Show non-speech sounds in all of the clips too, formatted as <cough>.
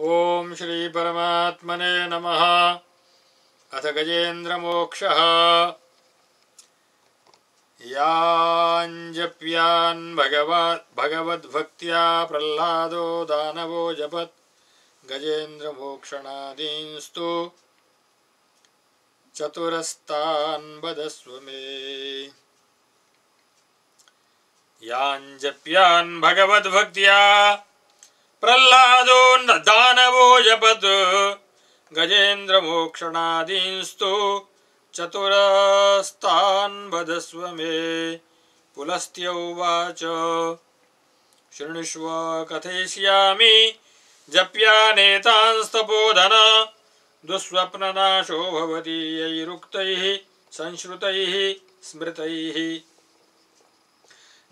ॐ श्रीपरमात्मने नमः। अथ गजेन्द्रमोक्षः। याञ्जप्यान् भगवद्भक्त्या प्रह्लादो दानवो जपत्। गजेन्द्रमोक्षणादींस्तु चतुरस्तान् वदस्व मे। याञ्जप्यान् भगवद्भक्त्या प्रह्लादो दानवो जपत् गजेन्द्रमोक्षणादींस्तु चतुरस्तान् वदस्व मे पुलस्त्य उवाच। शृणुष्व कथयिष्यामि जप्यानेतांस्तपोधन दुःस्वप्ननाशो भवति यैरुक्तैः, संश्रुतैः, स्मृतैः।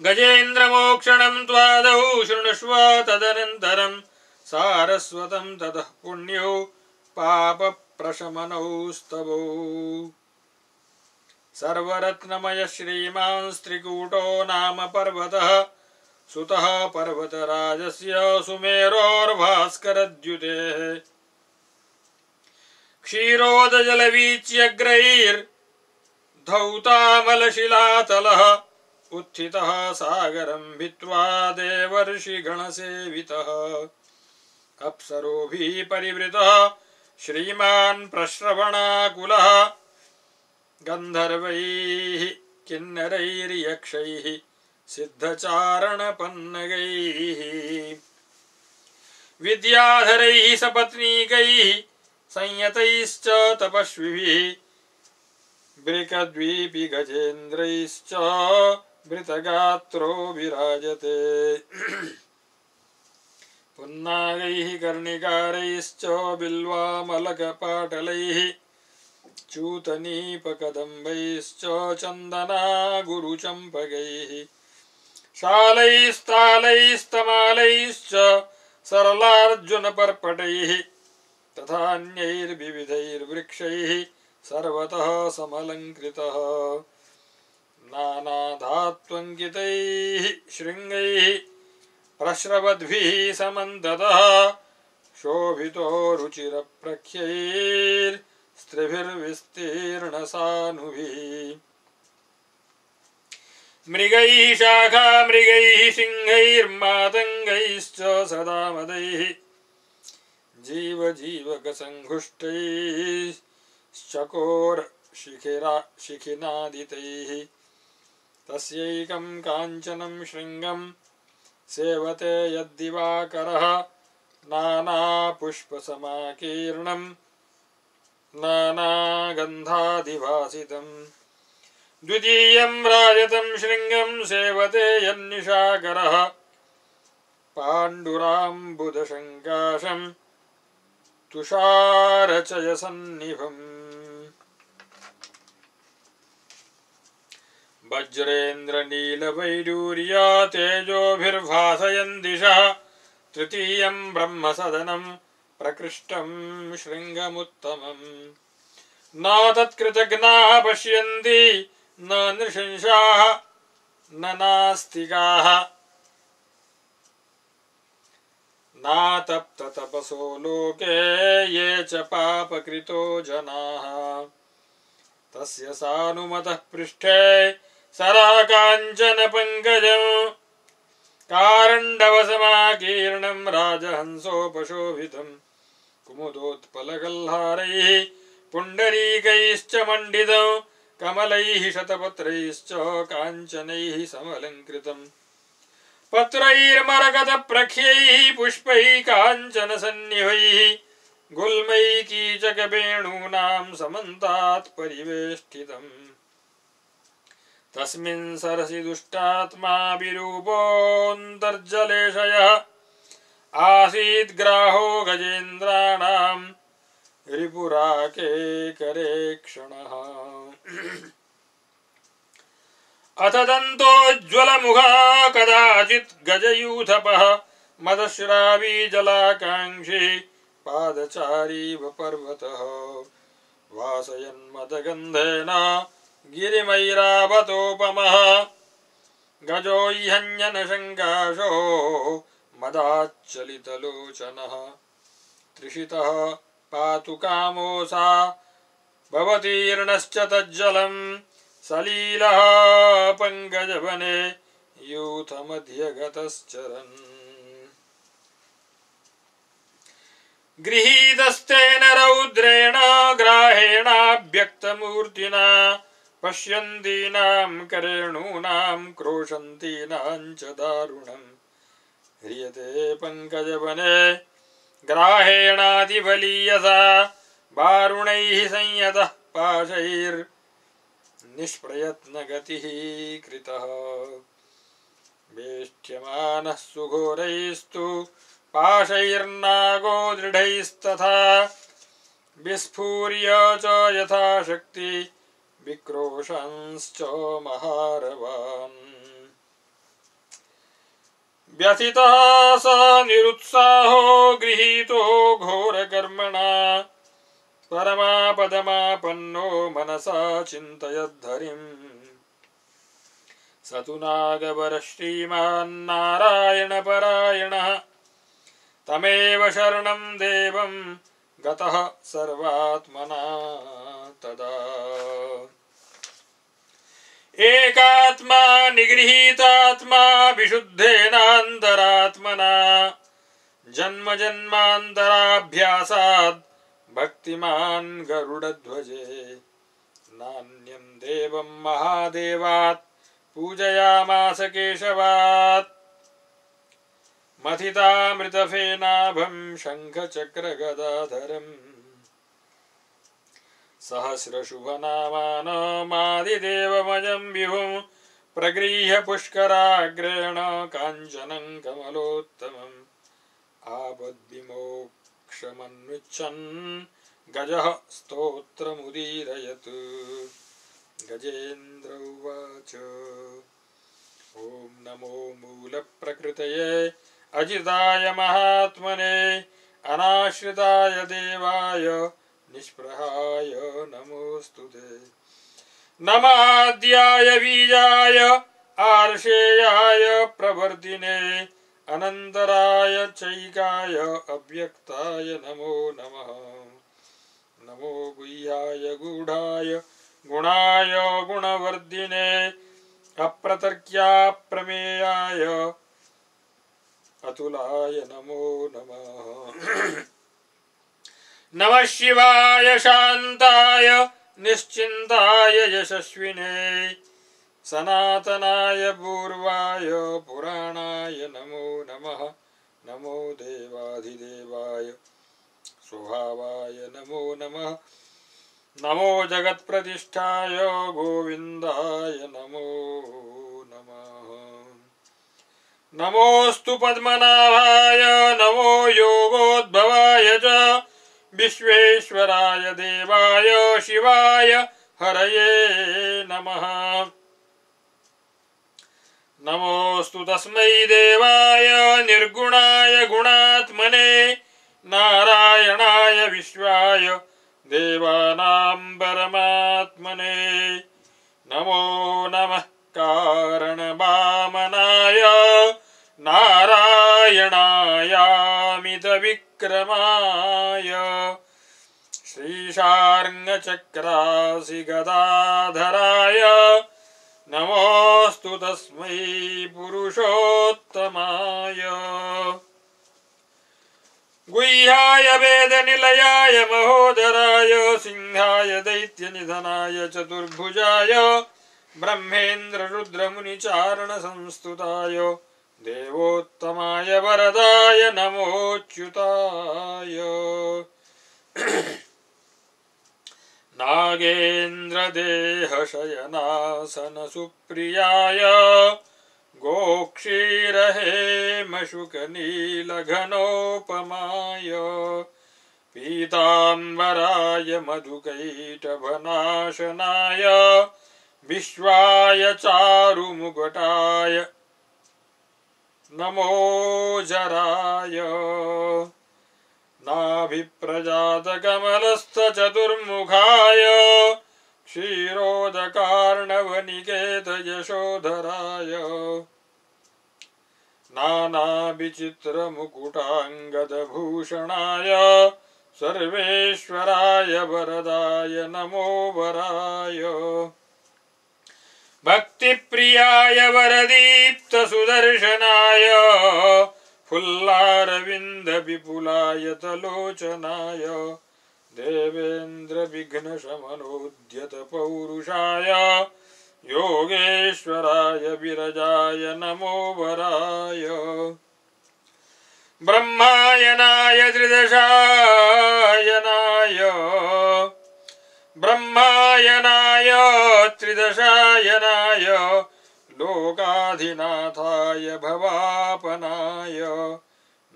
गजेन्द्रमोक्षणं त्वादौ शृणुष्व तदनन्तरं सारस्वतं ततः पुण्यौ पापप्रशमनौ स्तवौ सर्वरत्नमय श्रीमांस्त्रिकूटो नाम पर्वतः सुतः पर्वतराजस्य सुमेरोर्भास्करद्युतेः। क्षीरोदजलवीच्यग्रैर्धौतामलशिलातलः उत्थितः सागरं भित्त्वा देवर्षिगणसेवितः। अप्सरोभिः परिवृतः, श्रीमान् प्रश्रवणाकुलः, गन्धर्वैः, किन्नरैर्यक्षैः, सिद्धचारणपन्नगैः। विद्याधरैः सपत्नीकैः, संयतैश्च तपस्विभिः बृकद्वीपि मृतगात्रो विराजते पुन्नागैः कर्णिकारैश्च बिल्वामलकपाटलैः चूतनीपकदम्बैश्च चन्दना गुरुचम्पकैः शालैस्तालैस्तमालैश्च सरलार्जुनपर्पटैः तथान्यैर्विविधैर्वृक्षैः सर्वतः समलङ्कृतः। नानाधात्वङ्कितैः शृङ्गैः प्रश्रवद्भिः समन्ततः शोभितो रुचिरप्रख्यैर्स्त्रिभिर्विस्तीर्णसानुभिः मृगैः शाखामृगैः सिंहैर्मातङ्गैश्च सदा मदैः जीवजीवकसङ्घुष्टैश्चकोरशिखिरा शिखिनादितैः तस्यैकं काञ्चनं शृङ्गं सेवते यद्दिवाकरः नानापुष्पसमाकीर्णं नानागन्धादिभासितम् द्वितीयं राजतं शृङ्गं सेवते यन्निशाकरः पाण्डुराम्बुदशङ्काशं तुषारचयसन्निभम् वज्रेन्द्रनीलवैडूर्या तेजोभिर्भासयन् दिशः तृतीयं ब्रह्मसदनं प्रकृष्टं शृङ्गमुत्तमम्। न तत्कृतज्ञाः पश्यन्ति, न नृशंसाः, न नास्तिकाः। नातप्ततपसो लोके ये च पापकृतो जनाः। तस्य सानुमतः पृष्ठे सराकाञ्चनपङ्कजम्। कारण्डवसमाकीर्णं राजहंसोपशोभितम्। कुमुदोत्पलकल्हारैः पुण्डरीकैश्च मण्डितौ कमलैः शतपत्रैश्च काञ्चनैः समलङ्कृतम्। पत्रैर्मरकतप्रख्यैः पुष्पैः काञ्चनसन्निभैः गुल्मैः कीचकवेणूनां समन्तात् परिवेष्टितम् तस्मिन् सरसि दुष्टात्मा विरूपोऽन्तर्जलेशयः आसीत् ग्राहो गजेन्द्राणां रिपुराके करे क्षणः। अथ दन्तोज्ज्वलमुखा कदाचित् गजयूथपः। मदश्रावी जलाकाङ्क्षी पादचारीव पर्वतः। वासयन्मदगन्धेन गिरिमैरावतोपमः गजो ह्यञ्जनशङ्काशो मदाच्चलितलोचनः। त्रिषितः पातु कामोऽसा भवतीर्णश्च तज्जलं सलीलः पङ्कजवने यूथमध्यगतश्चरन्। गृहीतस्तेन रौद्रेण ग्राहेणाभ्यक्तमूर्तिना पश्यन्तीनां करेणूनां क्रोशन्तीनां च दारुणम्। ह्रियते पङ्कजवने ग्राहेणादिबलीयसा वारुणैः संयतः पाशैर्निष्प्रयत्नगतिः कृतः। वेष्ट्यमानः सुघोरैस्तु, पाशैर्नागो दृढैस्तथा, विस्फूर्य च यथाशक्ति विक्रोशंश्च महारवान्। व्यथितः स निरुत्साहो गृहीतो घोरकर्मणा। परमापदमापन्नो मनसा चिन्तयद्धरिम्। स तु नागवरः श्रीमान्नारायणपरायणः तमेव शरणं देवं गतः सर्वात्मना तदा। एकात्मा निगृहीतात्मा विशुद्धेनान्तरात्मना जन्मजन्मान्तराभ्यासात् भक्तिमान् गरुडध्वजे। नान्यं देवं महादेवात् पूजयामास केशवात्। मथितामृतफेनाभं शङ्खचक्रगदाधरम्। सहस्रशुभनामानमादिदेवमजं विभुं प्रगृह्य पुष्कराग्रेण काञ्चनं कमलोत्तमम्। आपद्विमोक्षमन्विच्छन् गजः स्तोत्रमुदीरयत्। गजेन्द्र उवाच। ॐ नमो मूलप्रकृतये अजिताय महात्मने, अनाश्रिताय देवाय, निष्प्रहाय नमोऽस्तु ते। नमाद्याय बीजाय, आर्षेयाय प्रवर्तिने, अनन्तराय चैकाय अव्यक्ताय नमो नमः। नमो गुह्याय गूढाय, गुणाय गुणवर्धिने, अप्रतर्क्याप्रमेयाय अतुलाय नमो नमः। नमः शिवाय शान्ताय, निश्चिन्ताय यशस्विने, सनातनाय पूर्वाय पुराणाय नमो नमः। नमो देवाधिदेवाय, स्वभावाय नमो नमः। नमो जगत्प्रतिष्ठाय, गोविन्दाय नमो। नमः नमोऽस्तु पद्मनाभाय, नमो योगोद्भवाय च। विश्वेश्वराय देवाय, शिवाय हरये नमः। नमोऽस्तु तस्मै देवाय, निर्गुणाय गुणात्मने। नारायणाय विश्वाय देवानां परमात्मने नमो नमः कारणवामनाय नारायणायामितविक्रमाय श्रीशार्ङ्गचक्रासि गदाधराय नमोऽस्तु तस्मै पुरुषोत्तमाय। गुह्याय वेदनिलयाय महोदराय सिंहाय दैत्यनिधनाय चतुर्भुजाय ब्रह्मेन्द्ररुद्रमुनिचारणसंस्तुताय देवोत्तमाय वरदाय नमोच्युताय। <clears throat> नागेन्द्रदेहशयनासनसुप्रियाय गोक्षीरहेमशुकनीलघनोपमाय पीताम्बराय मधुकैटभनाशनाय विश्वाय चारुमुकुटाय नमो जराय। नाभिप्रजातकमलस्थचतुर्मुखाय क्षीरोदकार्णवनिकेतयशोधराय। भूषणाय सर्वेश्वराय वरदाय नमो वराय भक्तिप्रियाय वरदीप्तसुदर्शनाय फुल्लारविन्दविपुलाय तलोचनाय देवेन्द्रविघ्नशमनोद्यतपौरुषाय योगेश्वराय विरजाय नमो वराय ब्रह्मायनाय त्रिदशायनाय ब्रह्मायनाय त्रिदशायनाय लोकाधिनाथाय भवापनाय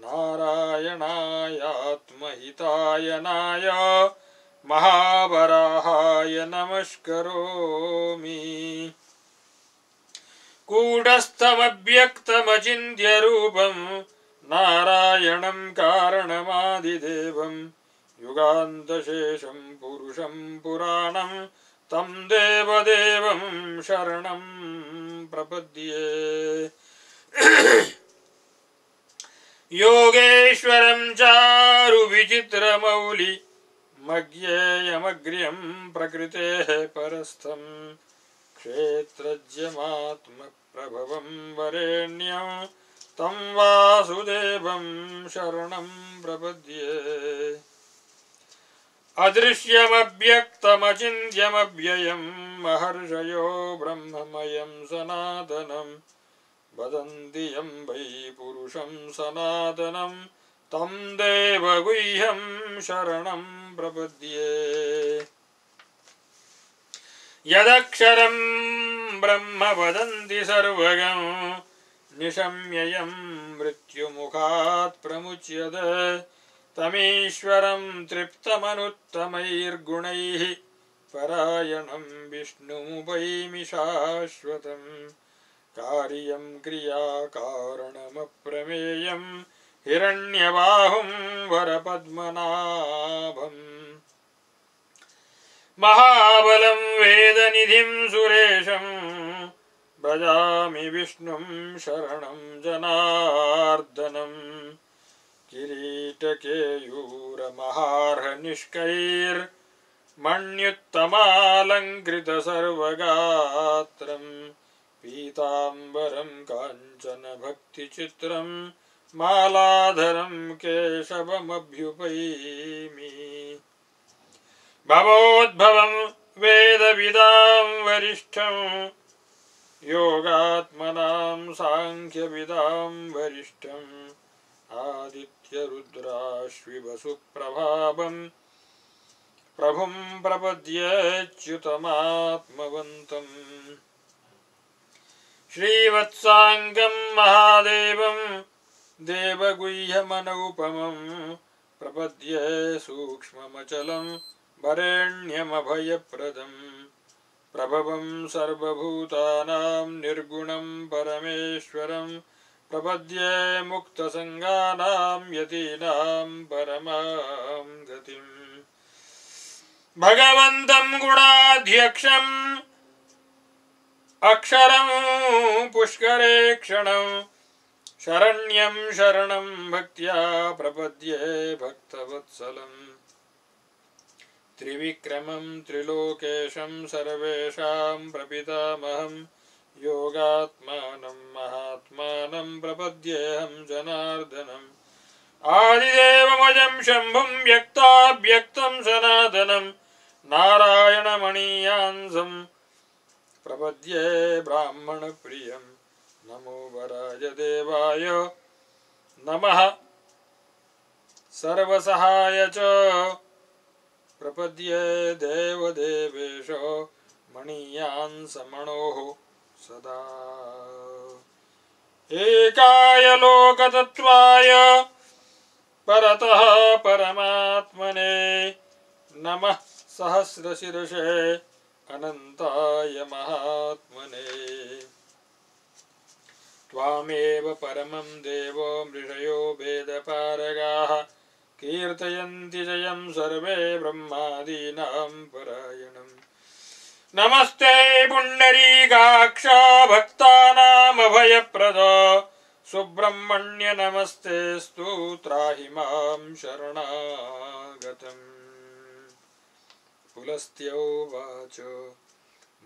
नारायणायात्महितायनाय महावराहाय नमस्करोमि। कूटस्थमव्यक्तमचिन्त्यरूपम् नारायणं कारणमादिदेवं युगान्तशेषं पुरुषं पुराणं तं देवदेवं शरणं प्रपद्ये। योगेश्वरं चारुविचित्रमौलि मज्ञेयमग्र्यं प्रकृतेः परस्थं क्षेत्रज्यमात्मप्रभवं वरेण्यं तं वासुदेवं शरणं प्रपद्ये। अदृश्यमव्यक्तमचिन्त्यमव्ययं महर्षयो ब्रह्ममयं सनातनं। वदन्ति यं वै पुरुषं सनातनं तं देवगुह्यं शरणं प्रपद्ये। यदक्षरं ब्रह्म वदन्ति सर्वगं निशम्ययं मृत्युमुखात् प्रमुच्यत तमीश्वरं तृप्तमनुत्तमैर्गुणैः परायणं विष्णुमुपैमि शाश्वतम् कार्यं क्रियाकारणमप्रमेयं हिरण्यबाहुं वरपद्मनाभम्। महाबलं वेदनिधिं सुरेशं भजामि विष्णुं शरणं जनार्दनम् किरीटकेयूरमहार्हनिष्कैर्मण्युत्तमालङ्कृतसर्वगात्रम् पीताम्बरं काञ्चनभक्तिचित्रं मालाधरं केशवमभ्युपैमि। भवोद्भवं वेदविदां वरिष्ठं योगात्मनां साङ्ख्यविदां वरिष्ठम् आदित्यरुद्राश्विवसुप्रभावम् प्रभुं प्रपद्येच्युतमात्मवन्तम् श्रीवत्साङ्गं महादेवं देवगुह्यमनौपमं प्रपद्ये सूक्ष्ममचलं वरेण्यमभयप्रदम् प्रभवं सर्वभूतानां निर्गुणं परमेश्वरं प्रपद्ये मुक्तसङ्गानां यतीनां परमां गतिम्। भगवन्तं गुणाध्यक्षम्। अक्षरं पुष्करे क्षणं शरण्यं शरणं भक्त्या प्रपद्ये भक्तवत्सलम्। त्रिविक्रमं त्रिलोकेशं सर्वेषां प्रपितामहं योगात्मानं महात्मानं प्रपद्येऽहं जनार्दनम् आदिदेवमजं शम्भुं व्यक्ताव्यक्तं सनातनं नारायणमणीयांसं। प्रपद्ये ब्राह्मणप्रियं नमो वराय देवाय नमः। सर्वसहाय च। प्रपद्ये देवदेवेश मणीयान्समणोः सदा। एकाय लोकतत्त्वाय परतः परमात्मने नमः सहस्रशिरसे अनन्ताय महात्मने। त्वामेव परमं देवो मृषयो वेदपारगाः कीर्तयन्ति जयं सर्वे ब्रह्मादीनां परायणम् नमस्ते पुण्डरीकाक्ष भक्तानामभयप्रद सुब्रह्मण्य नमस्तेऽस्तु त्राहि मां शरणागतम्। पुलस्त्योवाच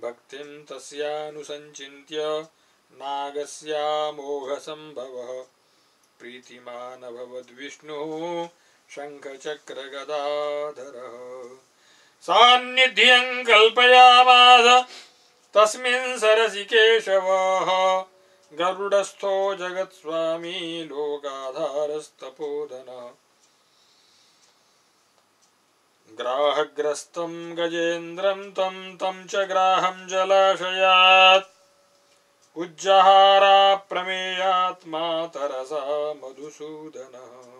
भक्तिं तस्यानुसञ्चिन्त्य नागस्यामोघसम्भवः प्रीतिमानभवद्विष्णुः शङ्खचक्रगदाधरः सान्निध्यं कल्पयामास तस्मिन् सरसि केशवः। गरुडस्थो जगत्स्वामी लोकाधारस्तपोधनः। ग्राहग्रस्तं गजेन्द्रं तं तं च ग्राहं जलाशयात्। उज्जहाराप्रमेयात्मा तरसा मधुसूदनः।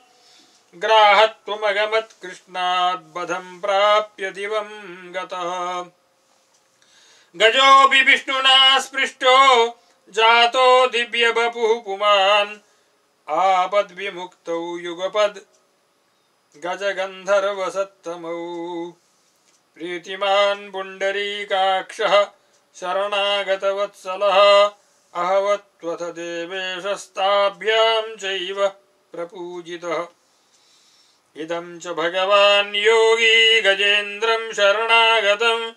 ग्राहत्वमगमत्कृष्णाद्बधं प्राप्य दिवं गतः। गजोऽपि विष्णुना स्पृष्टो, जातो दिव्यबपुः पुमान्। आपद्विमुक्तौ युगपद्, गजगन्धर्वसत्तमौ। प्रीतिमान् पुण्डरीकाक्षः, शरणागतवत्सलः अहवत्वथ देवेशस्ताभ्यां चैव प्रपूजितः। इदं च भगवान् योगी गजेन्द्रं शरणागतं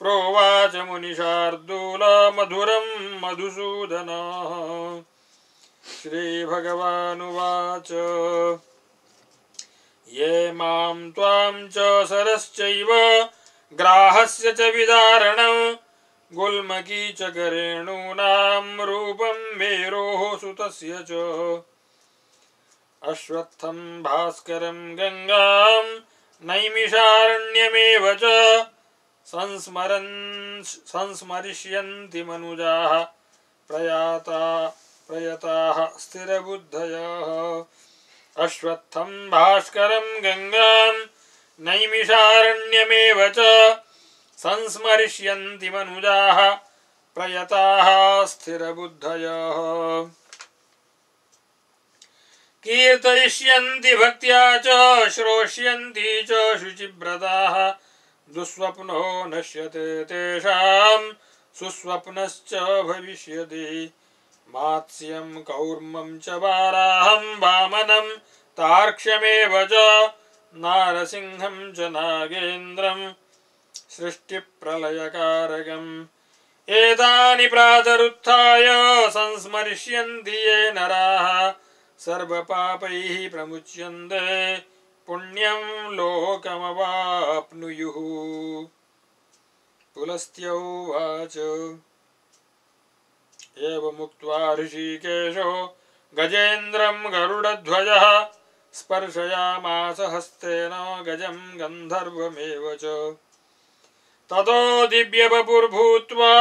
प्रोवाच मुनिशार्दूल मधुरं मधुसूदनः। श्रीभगवानुवाच। ये मां त्वां च सरश्चैव ग्राहस्य च विदारणं गुल्मकी च करेणूनां रूपं मेरोः सुतस्य च अश्वत्थं भास्करं गङ्गां नैमिषारण्यमेव च संस्मरन् मनुजाः प्रयाता प्रयताः स्थिरबुद्धयः अश्वत्थं भास्करं गङ्गां नैमिषारण्यमेव च मनुजाः प्रयताः स्थिरबुद्धयः कीर्तयिष्यन्ति भक्त्या च, श्रोष्यन्ति च शुचिव्रताः। दुःस्वप्नो नश्यते तेषां सुस्वप्नश्च भविष्यति। मात्स्यं, कौर्मं च वाराहं, वामनं, तार्क्ष्यमेव च, नारसिंहं च नागेन्द्रं सृष्टिप्रलयकारकम्। एतानि प्रातरुत्थाय संस्मरिष्यन्ति ये नराः सर्वपापैः प्रमुच्यन्ते, पुण्यं लोकमवाप्नुयुः। पुलस्त्यौवाच एवमुक्त्वा ऋषिकेशो गजेन्द्रं गरुडध्वजः, स्पर्शयामास हस्तेन गजं गन्धर्वमेव च। ततो दिव्यवपुर्भूत्वा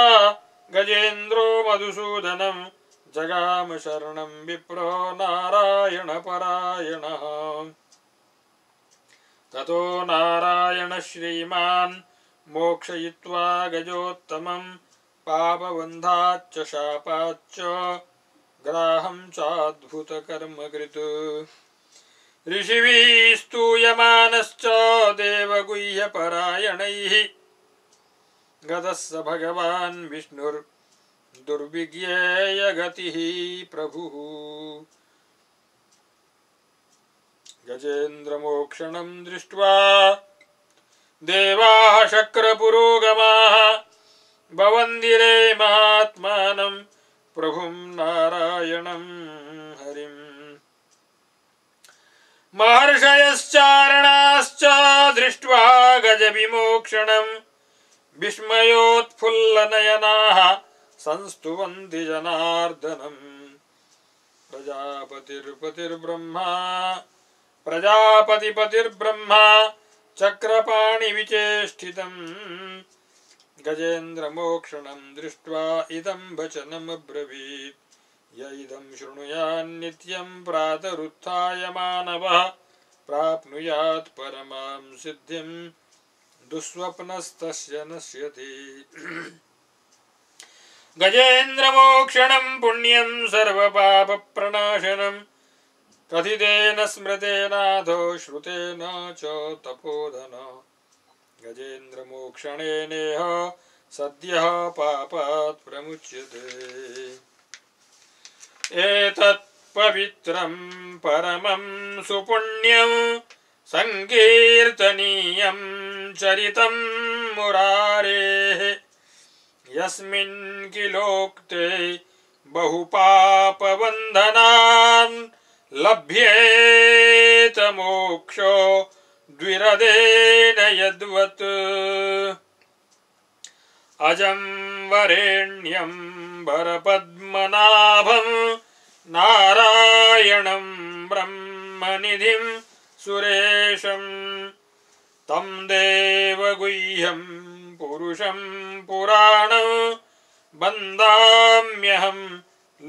गजेन्द्रो मधुसूदनं जगाम शरणं विप्रो नारायणपरायणः। ततो नारायण श्रीमान् मोक्षयित्वा गजोत्तमम् पापबन्धाच्च शापाच्च ग्राहं चाद्भुतकर्मकृत्। ऋषिभिः स्तूयमानश्च देवगुह्यपरायणैः। गतः स भगवान् विष्णुर्दुर्विज्ञेयगतिः प्रभुः। गजेन्द्रमोक्षणं दृष्ट्वा देवाः शक्रपुरोगमाः भवन्दिरे महात्मानं प्रभुं नारायणं हरिम्। महर्षयश्चारणाश्च दृष्ट्वा गजविमोक्षणं विस्मयोत्फुल्लनयनाः संस्तुवन्ति जनार्दनम्। प्रजापतिर्पतिर्ब्रह्मा प्रजापतिपतिर्ब्रह्मा चक्रपाणिविचेष्टितम्। गजेन्द्रमोक्षणं दृष्ट्वा इदं वचनमब्रवीत् य इदं शृणुयान्नित्यं प्रातरुत्थाय मानवः। प्राप्नुयात् परमां सिद्धिं दुःस्वप्नस्तस्य नश्यति गजेन्द्रमोक्षणं पुण्यं सर्वपापप्रणाशनम् कथितेन स्मृतेनाथो श्रुतेन च तपोधन। गजेन्द्रमोक्षणेनेह सद्यः पापात् प्रमुच्यते। एतत् पवित्रं परमं सुपुण्यं सङ्कीर्तनीयं चरितं मुरारेः यस्मिन् किलोक्ते बहुपापबन्धनान् लभ्येत मोक्षो द्विरदेन यद्वत्। अजं वरेण्यं वरपद्मनाभं नारायणं ब्रह्मनिधिं सुरेशं तं देवगुह्यं पुरुषं पुराण वन्दाम्यहं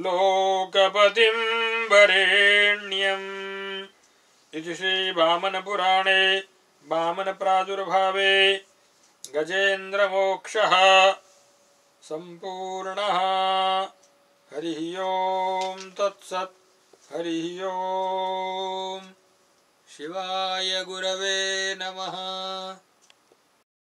लोकपतिं वरेण्यम् इति श्रीवामनपुराणे वामनप्रादुर्भावे गजेन्द्रमोक्षः सम्पूर्णः। हरिः ओं तत्सत् हरिः ओं शिवाय गुरवे नमः